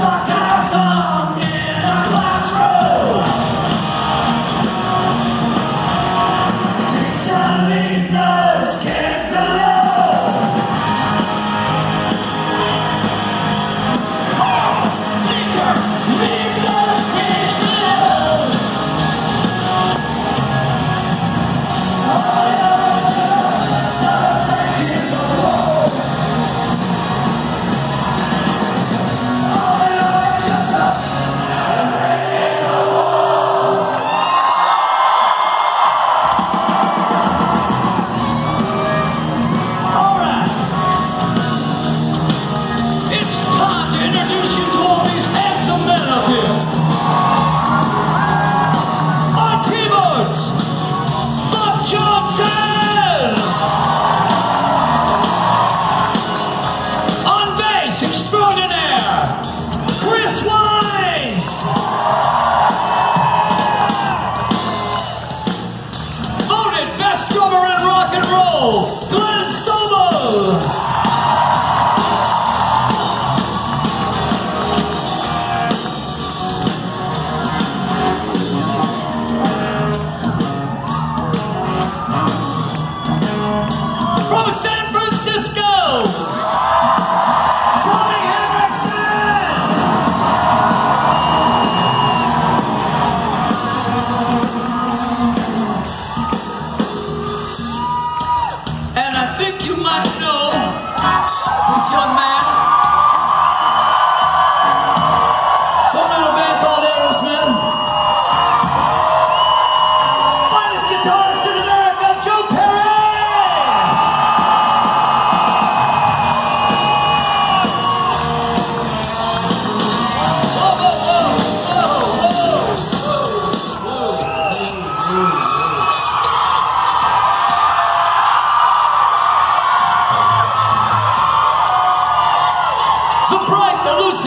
Stop.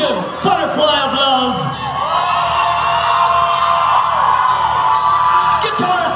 butterfly of love. Guitarist.